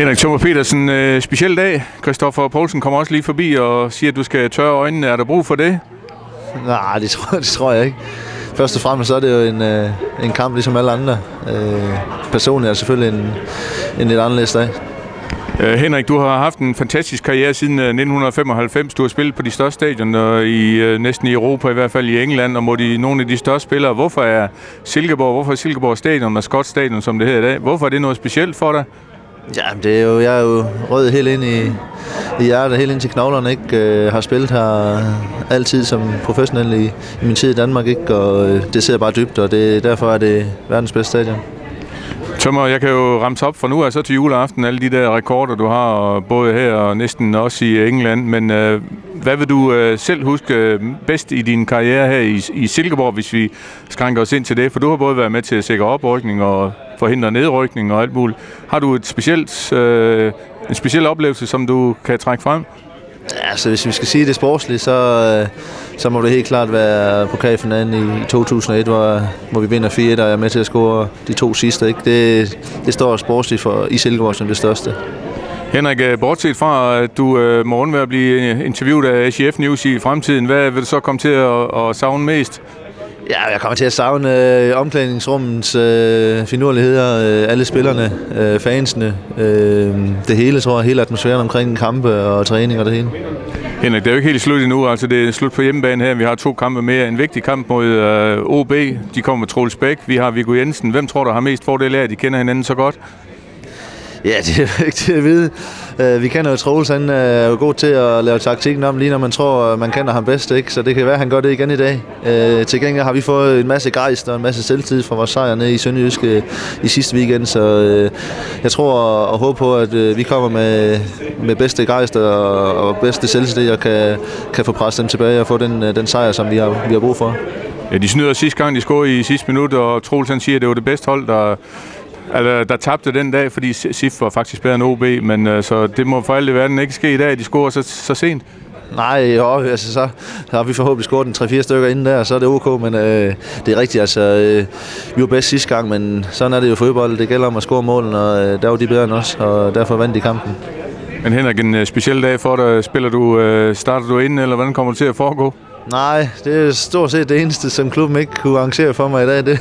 Henrik Thommer Petersen, øh, speciel dag. Christoffer Poulsen kommer også lige forbi og siger, at du skal tørre øjnene. Er der brug for det? Nej, det tror, det tror jeg ikke. Først og fremmest så er det jo en, øh, en kamp ligesom alle andre. Øh, personligt er det selvfølgelig en, en lidt anderledes dag. Øh, Henrik, du har haft en fantastisk karriere siden øh, 1995. Du har spillet på de største stadioner i øh, næsten i Europa, i hvert fald i England, og mod de, nogle af de største spillere. Hvorfor er Silkeborg, hvorfor er Silkeborg Stadion, Maskot Stadion, som det hedder i dag, hvorfor er det noget specielt for dig? Ja, det er jo, jeg er jo rød helt ind i, i hjertet, helt ind til knoglerne, ikke? Øh, har spillet her altid som professionel i, i min tid i Danmark, ikke? Og øh, det ser bare dybt, og det, derfor er det verdens bedste stadion. Tømmer, jeg kan jo ramse op fra nu af så til juleaften alle de der rekorder, du har, både her og næsten også i England. Men øh, hvad vil du øh, selv huske øh, bedst i din karriere her i, i Silkeborg, hvis vi skrænker os ind til det? For du har både været med til at sikre oprykning og forhindre nedrykning og alt muligt. Har du et specielt, øh, en speciel oplevelse, som du kan trække frem? Altså, hvis vi skal sige det sportsligt, så, øh, så må det helt klart være pokalfinalen i 2001, hvor, hvor vi vinder 4-1, og jeg er med til at score de to sidste. Ikke? Det, det står sportsligt for i Silkeborg som det største. Henrik, øh, bortset fra, at du øh, undvære at blive interviewet af SIF News i fremtiden, hvad vil du så komme til at, at savne mest? Ja, jeg kommer til at savne øh, omklædningsrummens øh, finurligheder, øh, alle spillerne, øh, fansene, øh, det hele, tror jeg, hele atmosfæren omkring kampe og træning og det hele. Henrik, det er jo ikke helt slut endnu. Altså, det er slut på hjemmebane her. Vi har to kampe mere. En vigtig kamp mod øh, OB. De kommer med Troels Bæk. Vi har Viggo Jensen. Hvem tror du har mest fordel af, at de kender hinanden så godt? Ja, det er jo ikke til at vide. Uh, vi kender jo Troels, han øh, er jo god til at lave taktikken om, lige når man tror, øh, man kender ham bedst. Ikke? Så det kan være, at han gør det igen i dag. Uh, til gengæld har vi fået en masse gejst og en masse selvtid fra vores sejr nede i Sønderjyske i sidste weekend. Så uh, jeg tror og håber på, at uh, vi kommer med, med bedste gejst og, og bedste selvtid og kan, kan få presset dem tilbage og få den, den sejr, som vi har, vi har brug for. Ja, de snyder sidste gang, de scorede i sidste minut, og Troels han siger, at det var det bedste hold, der, altså, der tabte den dag, fordi SIF var faktisk bedre end OB, men uh, så det må for alt i verden ikke ske i dag, at de scorer så, så sent. Nej, jo, altså så, så har vi forhåbentlig scoret en 3-4 stykker inden der, så er det ok, men øh, det er rigtigt, altså øh, vi var bedst sidste gang, men sådan er det jo fodbold, det gælder om at score målen, og øh, der var de bedre end os, og derfor vandt de kampen. Men Henrik, en uh, speciel dag for dig, spiller du, uh, starter du ind, eller hvordan kommer det til at foregå? Nej, det er stort set det eneste, som klubben ikke kunne arrangere for mig i dag. Det,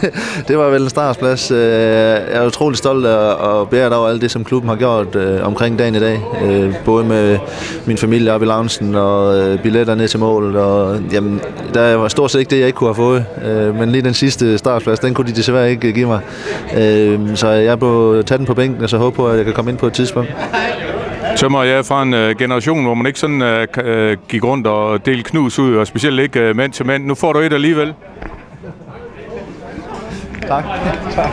det var vel en startsplads. Øh, jeg er utrolig stolt og bæret over alt det, som klubben har gjort øh, omkring dagen i dag. Øh, både med min familie oppe i loungen og billetter ned til målet. Og, jamen, der var stort set ikke det, jeg ikke kunne have fået. Men lige den sidste startsplads, den kunne de desværre ikke give mig. Så jeg blev taget den på bænken, og så håber på, at jeg kan komme ind på et tidspunkt. Tømmer, jeg er fra en øh, generation, hvor man ikke sådan øh, øh, gik rundt og delte knus ud, og specielt ikke øh, mand til mand. Nu får du et alligevel. Tak. tak.